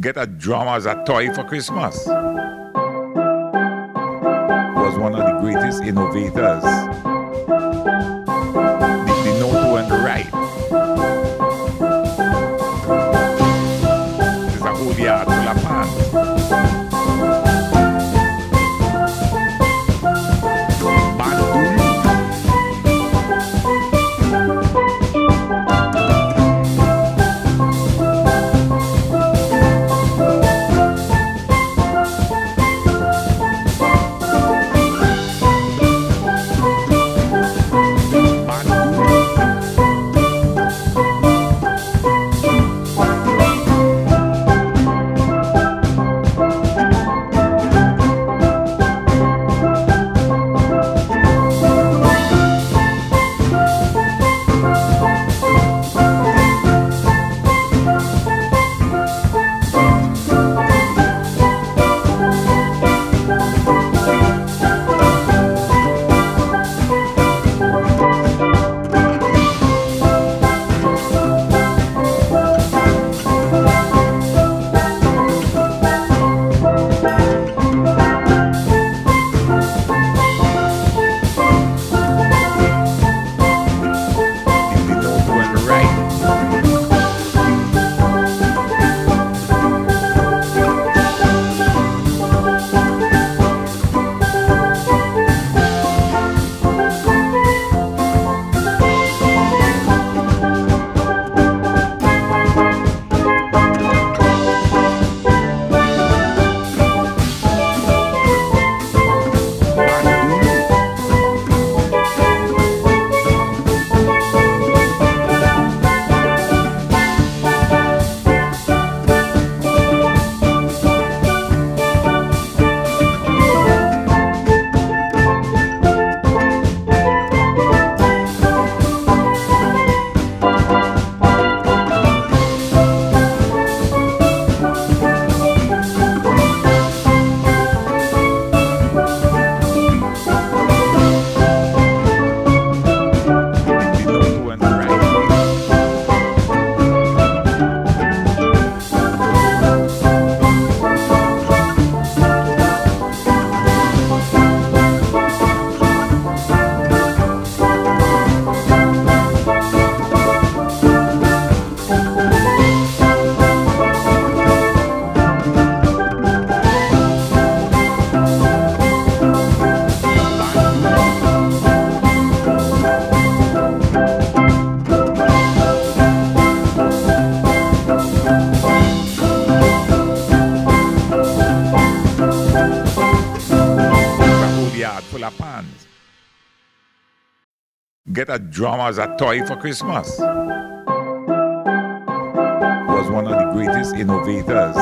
get a drum as a toy for Christmas. Was one of the greatest innovators. Pans. Get a drum as a toy for Christmas. Was one of the greatest innovators.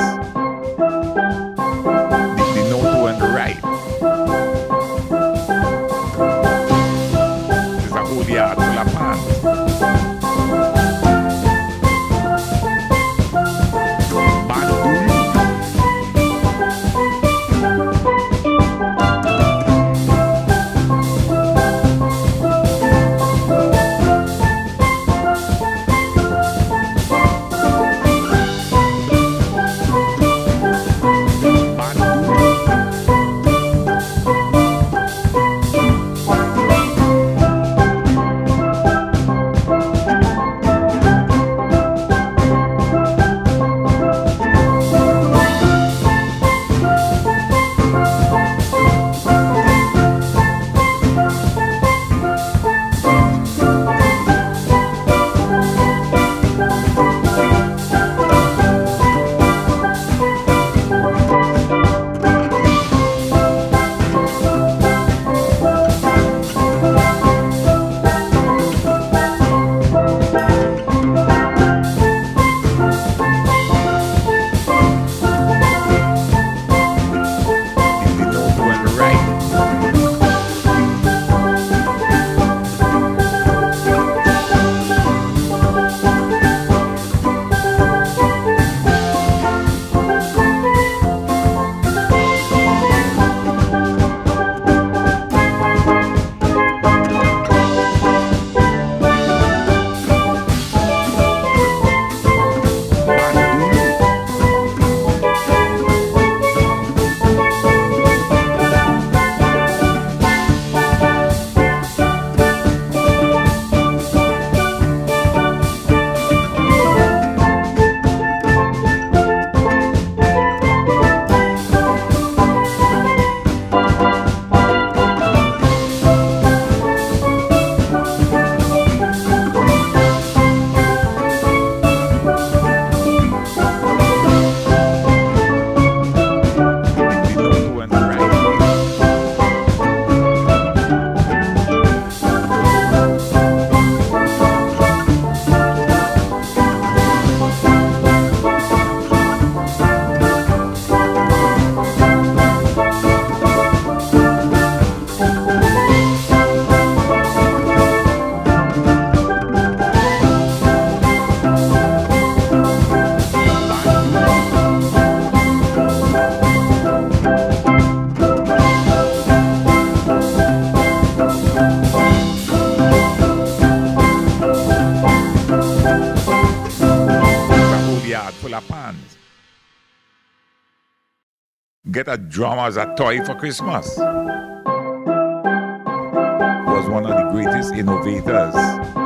Pans. Get a drum as a toy for Christmas. Was one of the greatest innovators.